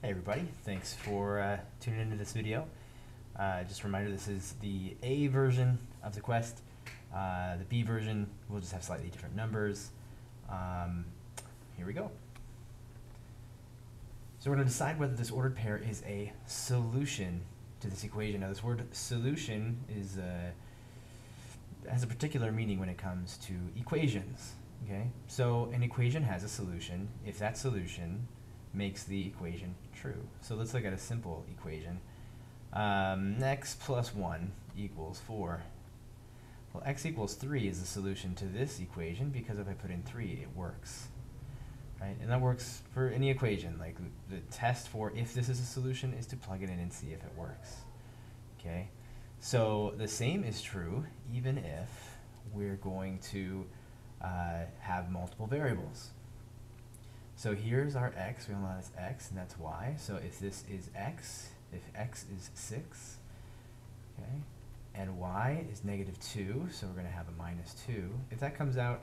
Hey everybody, thanks for uh, tuning into this video. Uh, just a reminder, this is the A version of the quest. Uh, the B version will just have slightly different numbers. Um, here we go. So we're going to decide whether this ordered pair is a solution to this equation. Now this word solution is uh, has a particular meaning when it comes to equations. Okay, so an equation has a solution if that solution makes the equation true. So let's look at a simple equation. Um, x plus 1 equals 4. Well, x equals 3 is the solution to this equation because if I put in 3, it works. Right? And that works for any equation. Like the test for if this is a solution is to plug it in and see if it works. Okay? So the same is true even if we're going to uh, have multiple variables. So here's our x, we all know that's x, and that's y. So if this is x, if x is 6, okay, and y is negative 2, so we're going to have a minus 2. If that comes out,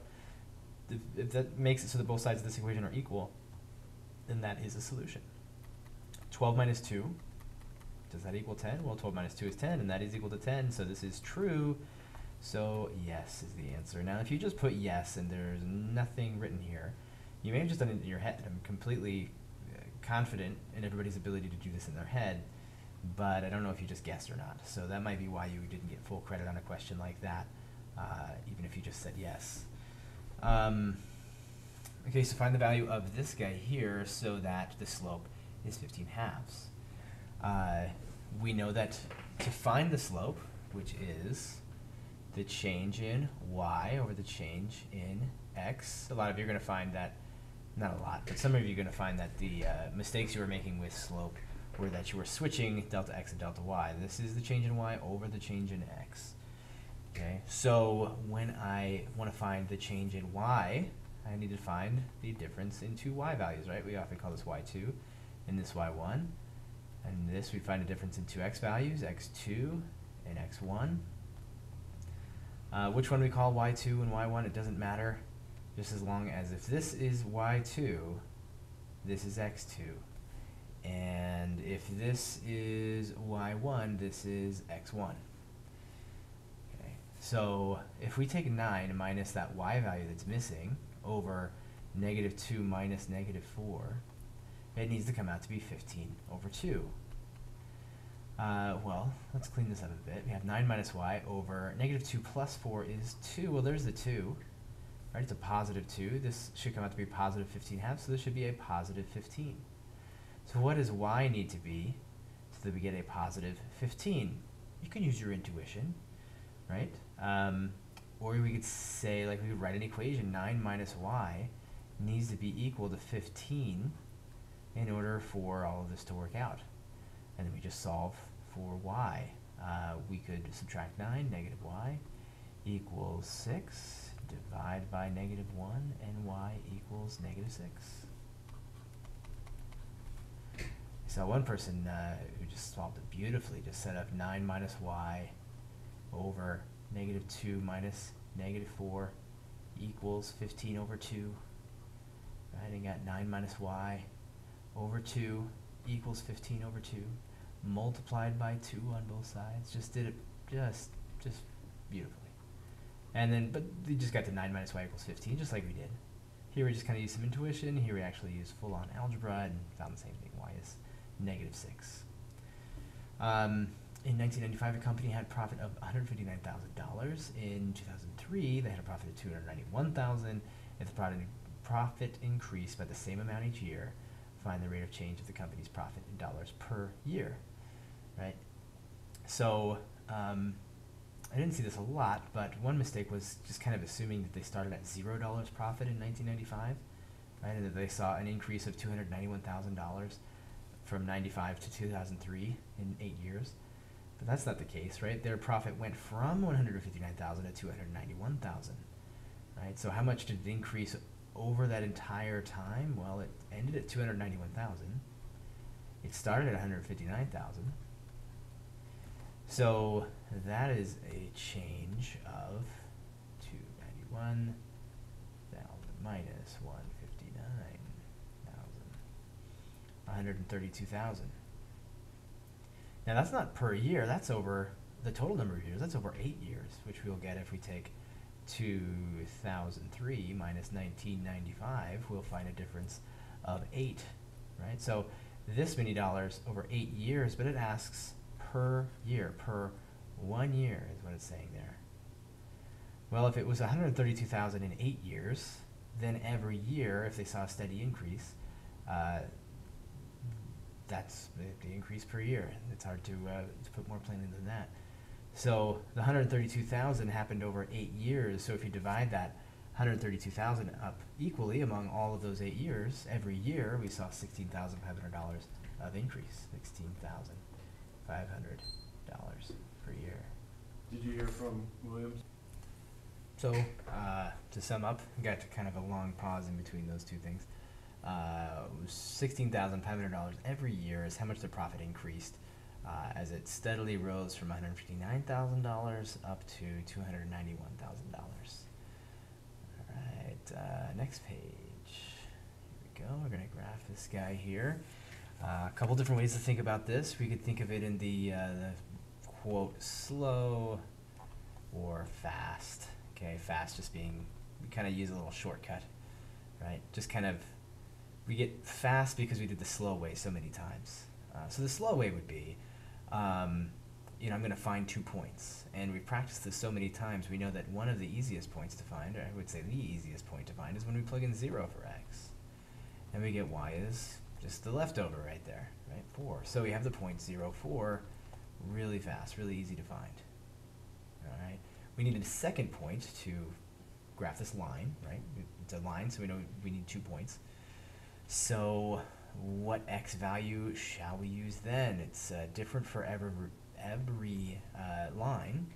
if, if that makes it so that both sides of this equation are equal, then that is a solution. 12 minus 2, does that equal 10? Well, 12 minus 2 is 10, and that is equal to 10, so this is true. So yes is the answer. Now, if you just put yes and there's nothing written here, you may have just done it in your head. I'm completely uh, confident in everybody's ability to do this in their head, but I don't know if you just guessed or not. So that might be why you didn't get full credit on a question like that, uh, even if you just said yes. Um, okay, so find the value of this guy here so that the slope is 15 halves. Uh, we know that to find the slope, which is the change in y over the change in x, a lot of you are going to find that not a lot, but some of you are going to find that the uh, mistakes you were making with slope were that you were switching delta x and delta y. This is the change in y over the change in x. Okay, so when I want to find the change in y, I need to find the difference in two y values, right? We often call this y2 and this y1. And this we find a difference in two x values, x2 and x1. Uh, which one we call y2 and y1, it doesn't matter just as long as if this is y2, this is x2. And if this is y1, this is x1. Okay, so if we take 9 minus that y value that's missing over negative 2 minus negative 4, it needs to come out to be 15 over 2. Uh, well, let's clean this up a bit. We have 9 minus y over negative 2 plus 4 is 2. Well, there's the 2 right? It's a positive 2. This should come out to be positive 15 halves, so this should be a positive 15. So what does y need to be so that we get a positive 15? You can use your intuition, right? Um, or we could say, like we could write an equation, 9 minus y needs to be equal to 15 in order for all of this to work out. And then we just solve for y. Uh, we could subtract 9, negative y, equals 6 divide by negative 1, and y equals negative 6. So one person uh, who just solved it beautifully just set up 9 minus y over negative 2 minus negative 4 equals 15 over 2. Right, and got 9 minus y over 2 equals 15 over 2 multiplied by 2 on both sides. Just did it just, just beautifully. And then, but we just got to 9 minus y equals 15, just like we did. Here we just kind of used some intuition. Here we actually used full-on algebra and found the same thing. y is negative 6. Um, in 1995, a company had a profit of $159,000. In 2003, they had a profit of 291,000. If the profit increased by the same amount each year, find the rate of change of the company's profit in dollars per year, right? So um, I didn't see this a lot, but one mistake was just kind of assuming that they started at zero dollars profit in 1995, right, and that they saw an increase of $291,000 from 95 to 2003 in eight years. But that's not the case, right? Their profit went from 159,000 to 291,000, right? So how much did it increase over that entire time? Well, it ended at 291,000. It started at 159,000 so that is a change of 291,000 minus 159,000. 132,000. Now that's not per year, that's over the total number of years, that's over eight years, which we'll get if we take 2003 minus 1995, we'll find a difference of eight, right? So this many dollars over eight years, but it asks per year, per one year is what it's saying there. Well, if it was 132,000 in eight years, then every year, if they saw a steady increase, uh, that's the, increase per year. It's hard to, uh, to put more plainly than that. So the 132,000 happened over eight years. So if you divide that 132,000 up equally among all of those eight years, every year we saw $16,500 of increase. $16,500 per year. Did you hear from Williams? So, uh, to sum up, we got to kind of a long pause in between those two things. Uh, $16,500 every year is how much the profit increased uh, as it steadily rose from $159,000 up to $291,000. All right, uh, next page. Here we go. We're going to graph this guy here. Uh, a couple different ways to think about this. We could think of it in the, uh, the quote slow or fast. Okay, fast just being, we kind of use a little shortcut, right? Just kind of, we get fast because we did the slow way so many times. Uh, so the slow way would be, um, you know, I'm going to find two points. And we've practiced this so many times, we know that one of the easiest points to find, or I would say the easiest point to find, is when we plug in 0 for x. And we get y is just the leftover right there, right? 4. So we have the point 0, 4 really fast, really easy to find. All right. We need a second point to graph this line, right? It's a line, so we know we need two points. So what x value shall we use then? It's uh, different for every, every uh, line,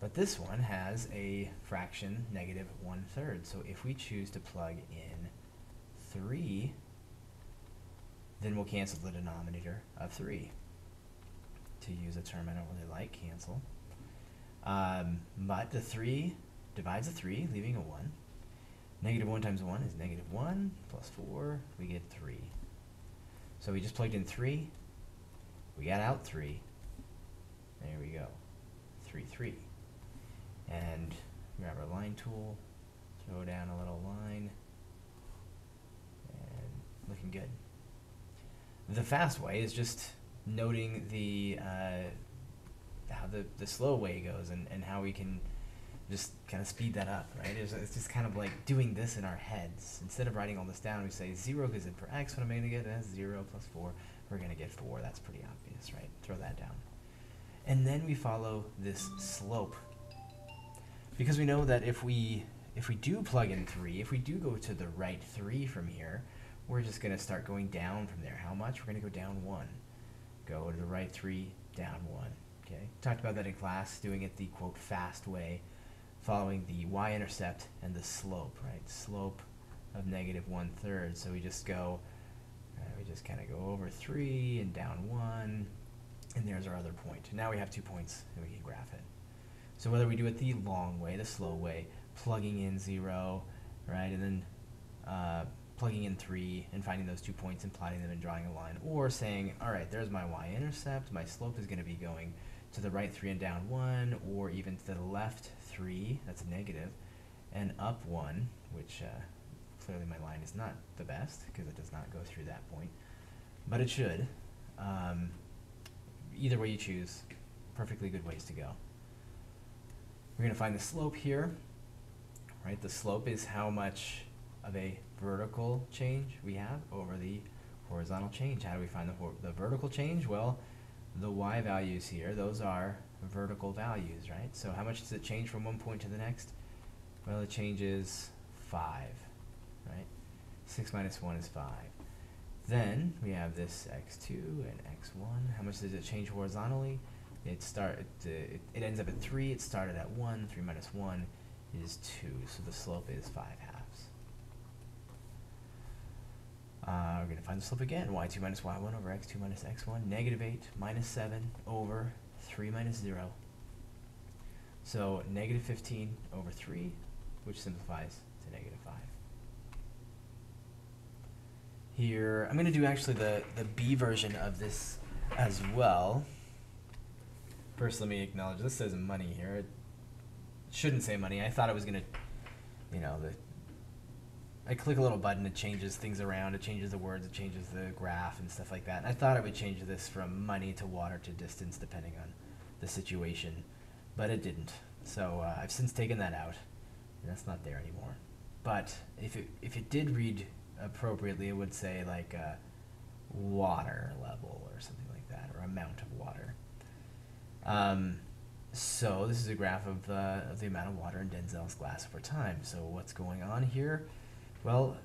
but this one has a fraction negative one third. So if we choose to plug in 3, then we'll cancel the denominator of 3. To use a term I don't really like, cancel. Um, but the 3 divides a 3, leaving a 1. Negative 1 times 1 is negative 1, plus 4, we get 3. So we just plugged in 3, we got out 3, there we go, 3, 3. And grab our line tool, throw down a little line, and looking good. The fast way is just noting the uh, how the, the slow way goes and, and how we can just kind of speed that up, right? It's, it's just kind of like doing this in our heads. Instead of writing all this down, we say 0 goes in for x. What am I going to get? That's 0 plus 4. We're going to get 4. That's pretty obvious, right? Throw that down. And then we follow this slope. Because we know that if we if we do plug in 3, if we do go to the right 3 from here, we're just going to start going down from there. How much? We're going to go down 1. Go to the right 3, down 1. Okay, talked about that in class, doing it the quote fast way, following the y-intercept and the slope, right? Slope of negative one third. So we just go, uh, we just kind of go over three and down one, and there's our other point. Now we have two points, and we can graph it. So whether we do it the long way, the slow way, plugging in zero, right, and then uh, plugging in three and finding those two points and plotting them and drawing a line, or saying, all right, there's my y-intercept, my slope is going to be going to the right 3 and down 1, or even to the left 3, that's negative, and up 1, which uh, clearly my line is not the best because it does not go through that point, but it should. Um, either way you choose, perfectly good ways to go. We're going to find the slope here, right? The slope is how much of a vertical change we have over the horizontal change. How do we find the, the vertical change? Well, the y values here, those are vertical values, right? So how much does it change from one point to the next? Well, it changes 5, right? 6 minus 1 is 5. Then we have this x2 and x1. How much does it change horizontally? It start it, it, it ends up at 3. It started at 1. 3 minus 1 is 2. So the slope is 5 halves. Uh, we're going to find the slope again. y2 minus y1 over x2 minus x1. Negative 8 minus 7 over 3 minus 0. So negative 15 over 3, which simplifies to negative 5. here. I'm gonna do actually the the B version of this as well. First, let me acknowledge this says money here. It shouldn't say money. I thought it was gonna, you know, the. I click a little button, it changes things around, it changes the words, it changes the graph and stuff like that. And I thought I would change this from money to water to distance depending on the situation, but it didn't. So uh, I've since taken that out, and that's not there anymore. But if it if it did read appropriately, it would say like uh, water level or something like that, or amount of water. Um, so this is a graph of, uh, of the amount of water in Denzel's glass over time. So what's going on here? Well,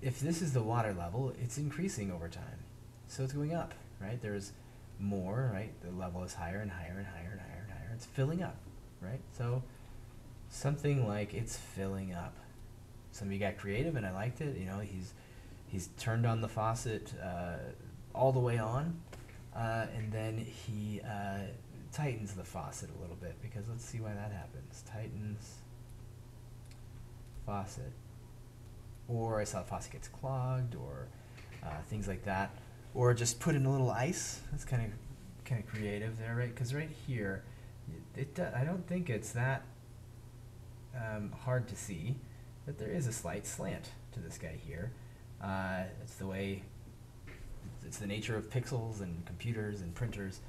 if this is the water level, it's increasing over time. So it's going up, right? There's more, right? The level is higher and higher and higher and higher and higher. It's filling up, right? So something like it's filling up. Somebody got creative and I liked it. You know, he's he's turned on the faucet uh, all the way on, uh, and then he uh, tightens the faucet a little bit because let's see why that happens. Tightens faucet, or I saw the faucet gets clogged, or uh, things like that, or just put in a little ice. That's kind of kind of creative there, right? Because right here, it, I don't think it's that um, hard to see that there is a slight slant to this guy here. Uh, it's the way, it's the nature of pixels and computers and printers.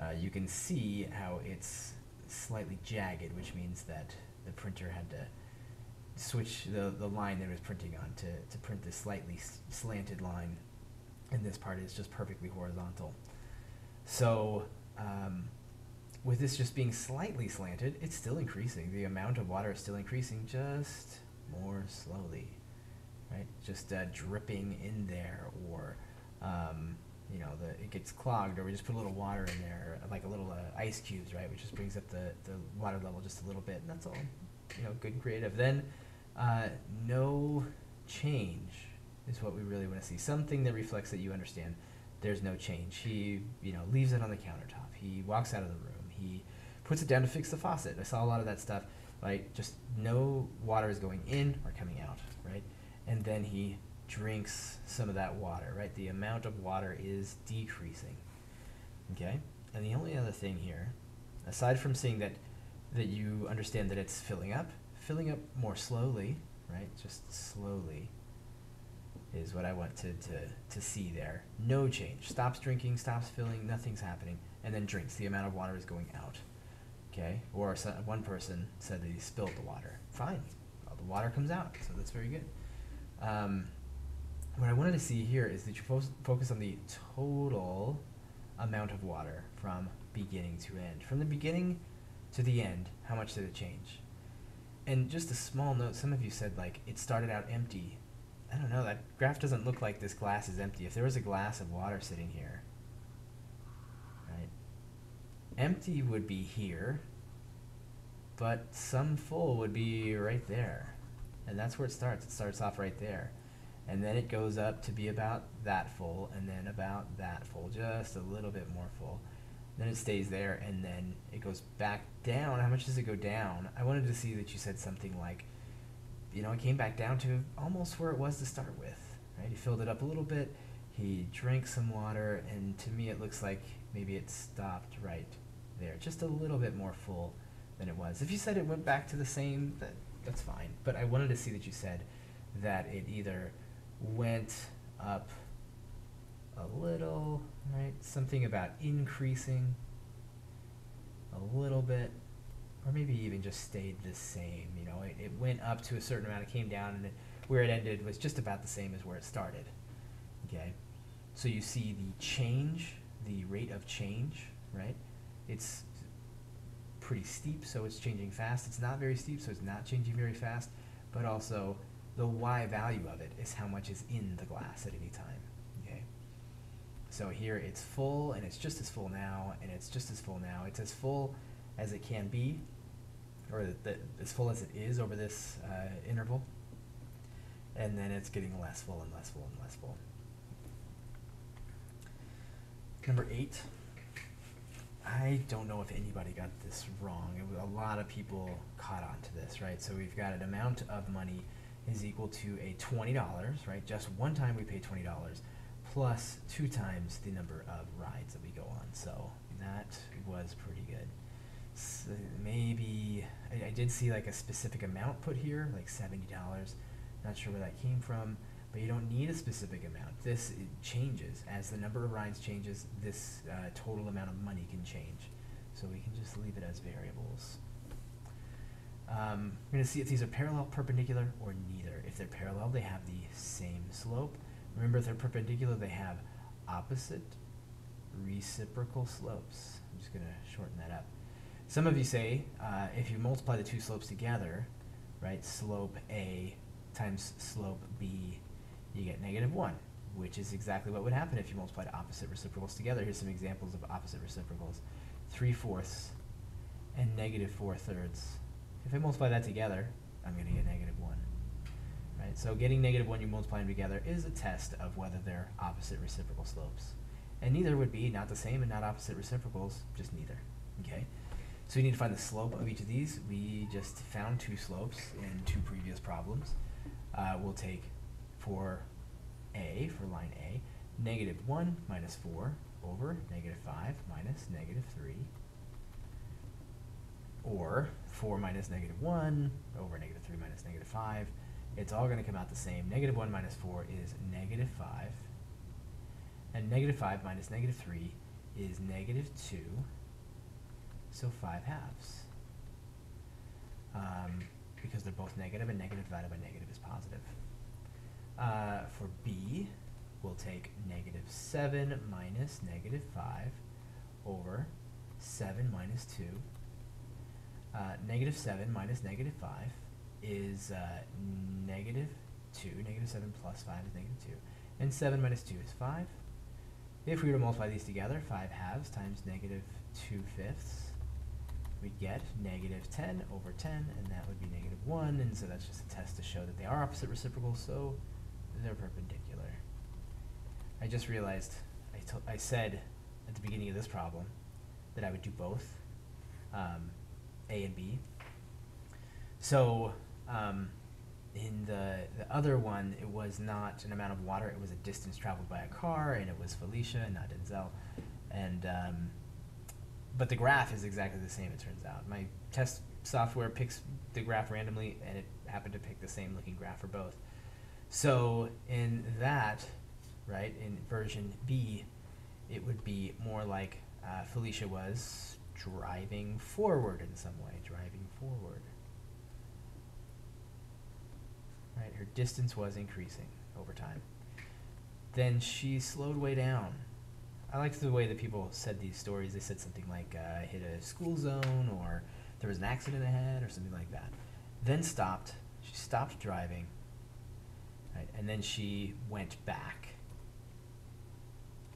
Uh, you can see how it's slightly jagged, which means that the printer had to switch the, the line that it was printing on to, to print this slightly slanted line. And this part is just perfectly horizontal. So, um, with this just being slightly slanted, it's still increasing. The amount of water is still increasing, just more slowly, right? Just uh, dripping in there, or um, you know, the it gets clogged, or we just put a little water in there, like a little uh, ice cubes, right? Which just brings up the the water level just a little bit, and that's all. You know, good and creative. Then, uh, no change is what we really want to see. Something that reflects that you understand. There's no change. He, you know, leaves it on the countertop. He walks out of the room. He puts it down to fix the faucet. I saw a lot of that stuff. Right, just no water is going in or coming out. Right, and then he drinks some of that water. Right, the amount of water is decreasing. Okay, and the only other thing here, aside from seeing that that you understand that it's filling up, filling up more slowly. Right, just slowly is what I want to, to, to see there. No change. Stops drinking, stops filling, nothing's happening, and then drinks. The amount of water is going out. Okay? Or so, one person said that he spilled the water. Fine. All the water comes out, so that's very good. Um, what I wanted to see here is that you fo- focus on the total amount of water from beginning to end. From the beginning to the end, how much did it change? And just a small note, some of you said like it started out empty I don't know. That graph doesn't look like this glass is empty. If there was a glass of water sitting here, right? Empty would be here, but some full would be right there. And that's where it starts. It starts off right there. And then it goes up to be about that full, and then about that full, just a little bit more full. Then it stays there, and then it goes back down. How much does it go down? I wanted to see that you said something like you know, it came back down to almost where it was to start with. Right? He filled it up a little bit. He drank some water, and to me, it looks like maybe it stopped right there, just a little bit more full than it was. If you said it went back to the same, that that's fine. But I wanted to see that you said that it either went up a little, right? Something about increasing a little bit, or maybe even just stayed the same. You know, it, it went up to a certain amount, it came down, and it, where it ended was just about the same as where it started. Okay, so you see the change, the rate of change, right? It's pretty steep, so it's changing fast. It's not very steep, so it's not changing very fast. But also, the y value of it is how much is in the glass at any time. So here it's full, and it's just as full now, and it's just as full now. It's as full as it can be, or the, the, as full as it is over this uh, interval, and then it's getting less full and less full and less full. Number eight. I don't know if anybody got this wrong. A lot of people caught on to this, right? So we've got an amount of money is equal to a $20, right? Just one time we pay $20 plus two times the number of rides that we go on. So that was pretty good. S maybe, I, I did see like a specific amount put here, like $70. Not sure where that came from, but you don't need a specific amount. This changes. As the number of rides changes, this uh, total amount of money can change. So we can just leave it as variables. Um, we're going to see if these are parallel, perpendicular, or neither. If they're parallel, they have the same slope. Remember, if they're perpendicular, they have opposite reciprocal slopes. I'm just going to shorten that up. Some of you say uh, if you multiply the two slopes together, right, slope A times slope B, you get negative 1, which is exactly what would happen if you multiplied opposite reciprocals together. Here's some examples of opposite reciprocals. 3 fourths and negative 4 thirds. If I multiply that together, I'm going to get negative 1. Right? So getting negative 1, you multiply them together, is a test of whether they're opposite reciprocal slopes. And neither would be not the same and not opposite reciprocals, just neither. Okay? So we need to find the slope of each of these. We just found two slopes in two previous problems. Uh, we'll take for A, for line A, negative 1 minus 4 over negative 5 minus negative 3 or 4 minus negative 1 over negative 3 minus negative 5. It's all going to come out the same. Negative 1 minus 4 is negative 5. And negative 5 minus negative 3 is negative 2. So 5 halves. Um, because they're both negative, and negative divided by negative is positive. Uh, for B, we'll take negative 7 minus negative 5 over 7 minus 2 uh, negative 7 minus negative 5 is uh, negative 2. Negative 7 plus 5 is negative 2. And 7 minus 2 is 5. If we were to multiply these together, 5 halves times negative 2 fifths, we get negative 10 over 10, and that would be negative 1. And so that's just a test to show that they are opposite reciprocals, so they're perpendicular. I just realized I, I said at the beginning of this problem that I would do both. Um, a and B. So um, in the, the other one, it was not an amount of water, it was a distance traveled by a car, and it was Felicia, not Denzel. And, um, but the graph is exactly the same, it turns out. My test software picks the graph randomly, and it happened to pick the same looking graph for both. So in that, right, in version B, it would be more like uh, Felicia was driving forward in some way, driving forward. Right, her distance was increasing over time. Then she slowed way down. I liked the way that people said these stories. They said something like uh, hit a school zone or there was an accident ahead or something like that. Then stopped. She stopped driving. Right, and then she went back.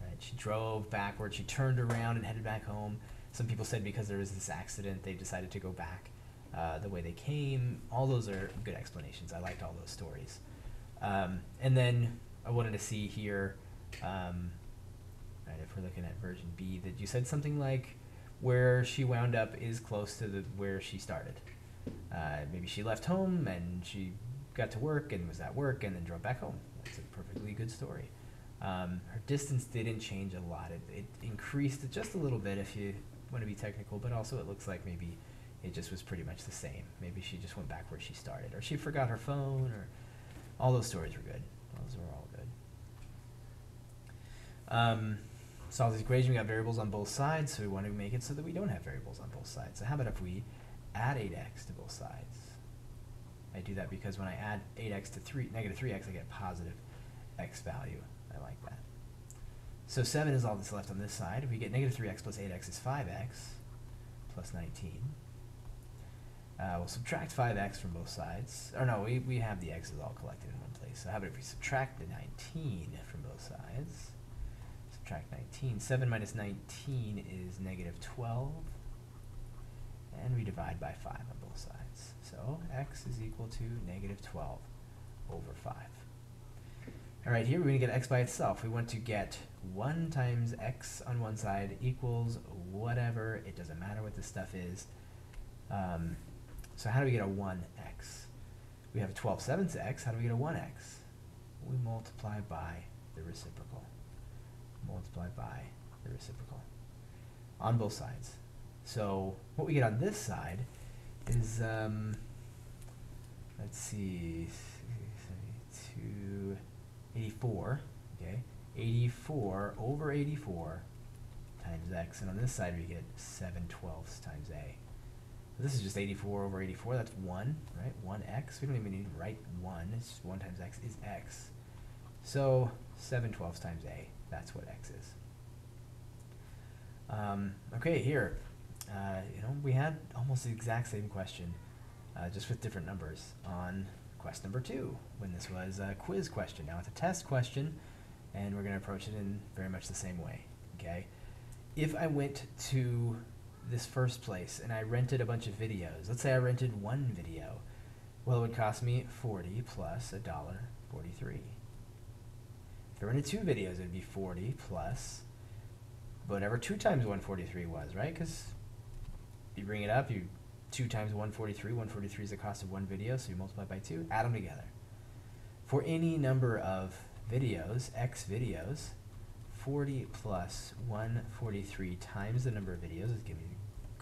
Right, she drove backward. She turned around and headed back home. Some people said because there was this accident, they decided to go back uh, the way they came. All those are good explanations. I liked all those stories. Um, and then I wanted to see here, um, right, if we're looking at version B, that you said something like where she wound up is close to the where she started. Uh, maybe she left home and she got to work and was at work and then drove back home. That's a perfectly good story. Um, her distance didn't change a lot. It, it increased just a little bit if you want to be technical, but also it looks like maybe it just was pretty much the same. Maybe she just went back where she started, or she forgot her phone, or all those stories were good. Those were all good. Um, solve this equation. We got variables on both sides, so we want to make it so that we don't have variables on both sides. So how about if we add 8x to both sides? I do that because when I add 8x to 3, negative 3x, I get positive x value. I like that. So 7 is all that's left on this side. We get negative 3x plus 8x is 5x plus 19. Uh, we'll subtract 5x from both sides. Or no, we, we have the x's all collected in one place. So how about if we subtract the 19 from both sides? Subtract 19. 7 minus 19 is negative 12. And we divide by 5 on both sides. So x is equal to negative 12 over 5. All right, here we're going to get x by itself. We want to get 1 times x on one side equals whatever. It doesn't matter what this stuff is. Um, so how do we get a 1x? We have 12 sevenths x. How do we get a 1x? We multiply by the reciprocal. Multiply by the reciprocal on both sides. So what we get on this side is, um, let's see, 84, okay? 84 over 84 times x, and on this side we get 7 twelfths times a. This is just 84 over 84, that's 1, right? 1x, we don't even need to write 1, it's just 1 times x is x. So 7 twelfths times a, that's what x is. Um, okay, here, uh, you know, we had almost the exact same question, uh, just with different numbers on quest number two, when this was a quiz question. Now it's a test question, and we're going to approach it in very much the same way, okay? If I went to this first place and I rented a bunch of videos, let's say I rented one video, well, it would cost me 40 plus a dollar 43. If I rented two videos, it would be 40 plus whatever 2 times 143 was, right? Because you bring it up, you 2 times 143, 143 is the cost of one video, so you multiply by 2, add them together. For any number of videos, x videos, 40 plus 143 times the number of videos is giving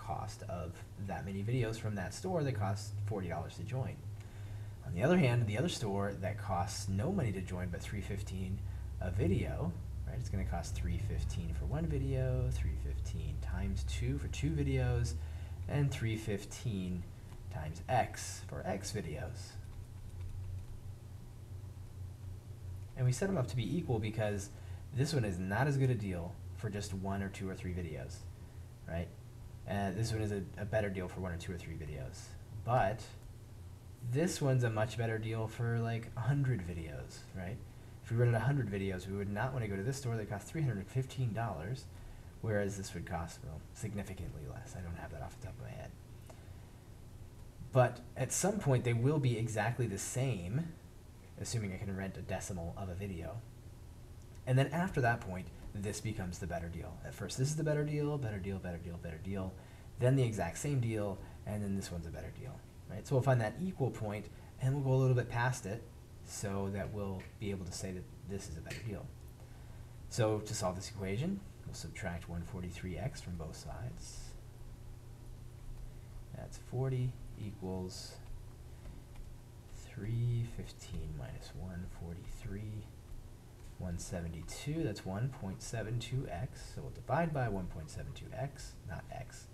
cost of that many videos from that store that costs $40 to join. On the other hand, the other store that costs no money to join but 315 a video, right? It's going to cost 315 for one video, 315 times 2 for two videos, and 315 times x for x videos. And we set them up to be equal because this one is not as good a deal for just one or two or three videos, right? And this one is a, a better deal for one or two or three videos. But this one's a much better deal for like 100 videos, right? If we rented 100 videos, we would not want to go to this store that costs $315, whereas this would cost, well, significantly less. I don't have that off the top of my head. But at some point, they will be exactly the same, assuming I can rent a decimal of a video. And then after that point, this becomes the better deal. At first, this is the better deal, better deal, better deal, better deal. Then the exact same deal, and then this one's a better deal. Right? So we'll find that equal point, and we'll go a little bit past it, so that we'll be able to say that this is a better deal. So to solve this equation, we'll subtract 143x from both sides. That's 40 equals 315 minus 143, 172, that's 1.72x, so we'll divide by 1.72x, not x,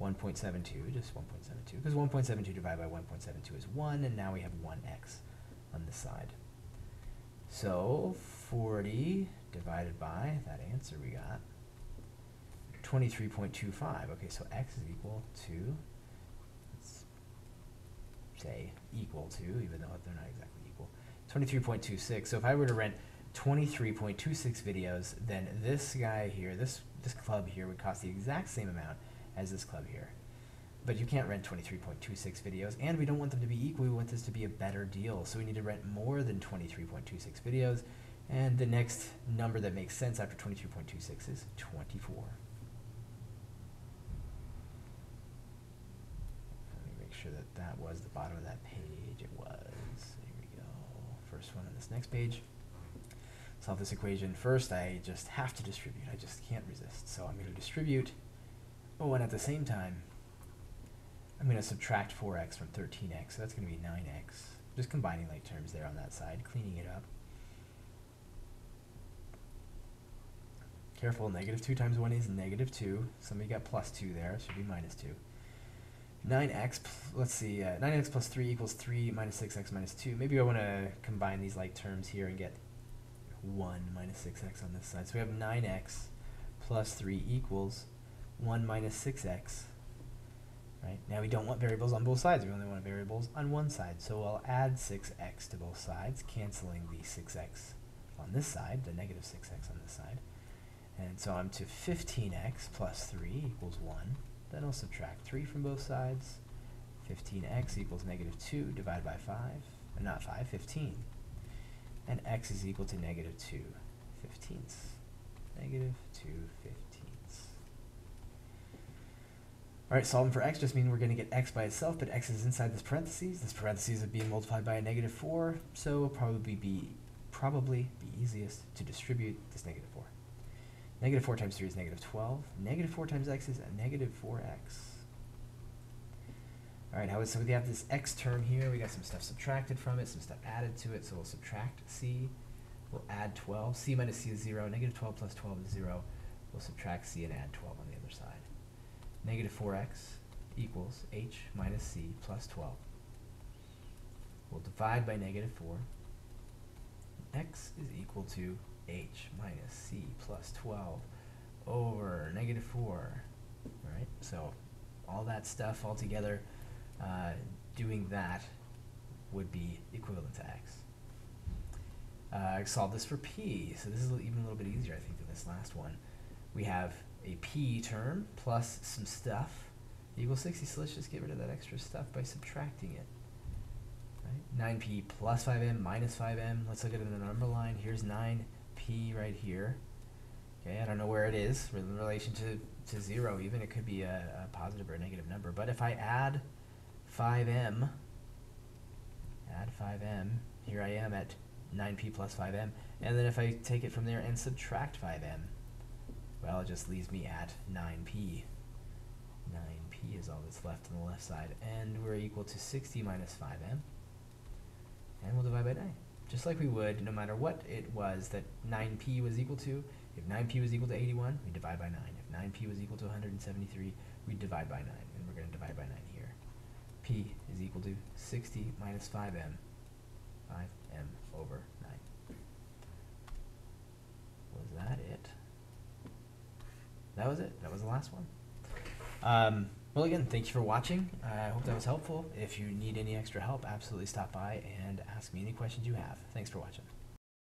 1.72, just 1.72, because 1.72 divided by 1.72 is 1, and now we have 1x on this side. So 40 divided by that answer we got 23.25. Okay, so x is equal to, let's say equal to, even though they're not exactly equal, 23.26. So if I were to rent 23.26 videos, then this guy here, this, this club here would cost the exact same amount as this club here. But you can't rent 23.26 videos, and we don't want them to be equal. We want this to be a better deal. So we need to rent more than 23.26 videos. And the next number that makes sense after 23.26 is 24. Let me make sure that that was the bottom of that page. It was. Here we go. First one on this next page. Solve this equation. First, I just have to distribute. I just can't resist. So I'm going to distribute. Oh, and at the same time, I'm going to subtract 4x from 13x, so that's going to be 9x. Just combining like terms there on that side, cleaning it up. Careful, negative 2 times 1 is negative 2. Somebody got plus 2 there, should be minus 2. 9x, let's see, uh, 9x plus 3 equals 3 minus 6x minus 2. Maybe I want to combine these like terms here and get 1 minus 6x on this side. So we have 9x plus 3 equals 1 minus 6x Right? Now we don't want variables on both sides, we only want variables on one side. So I'll add 6x to both sides, canceling the 6x on this side, the negative 6x on this side. And so I'm to 15x plus 3 equals 1. Then I'll subtract 3 from both sides. 15x equals negative 2 divided by 5, and not 5, 15. And x is equal to negative 2 fifteenths. Negative 2 fifteenths. All right, solving for x just means we're going to get x by itself, but x is inside this parentheses. This parentheses is being multiplied by a negative 4, so it'll probably be probably be easiest to distribute this negative 4. Negative 4 times 3 is negative 12. Negative 4 times x is a negative 4x. All right, so we have this x term here. We got some stuff subtracted from it, some stuff added to it. So we'll subtract c. We'll add 12. c minus c is 0. Negative 12 plus 12 is 0. We'll subtract c and add 12 on the other side. Negative 4x equals h minus c plus 12. We'll divide by negative 4. x is equal to h minus c plus 12 over negative 4. All right, so all that stuff all together, uh, doing that would be equivalent to x. Uh, solve this for p, so this is even a little bit easier, I think, than this last one. We have a p term plus some stuff equals 60, so let's just get rid of that extra stuff by subtracting it. Right? 9p plus 5m minus 5m, let's look at it the number line. Here's 9p right here. Okay, I don't know where it is in relation to, to 0 even. It could be a, a positive or a negative number. But if I add 5m, add 5m, here I am at 9p plus 5m. And then if I take it from there and subtract 5m, well, it just leaves me at 9p. 9p is all that's left on the left side. And we're equal to 60 minus 5m. And we'll divide by 9. Just like we would no matter what it was that 9p was equal to. If 9p was equal to 81, we divide by 9. If 9p was equal to 173, we divide by 9. And we're going to divide by 9 here. P is equal to 60 minus 5m. 5m over 9. Was that it? That was it. That was the last one. Um, well, again, thank you for watching. I hope that was helpful. If you need any extra help, absolutely stop by and ask me any questions you have. Thanks for watching.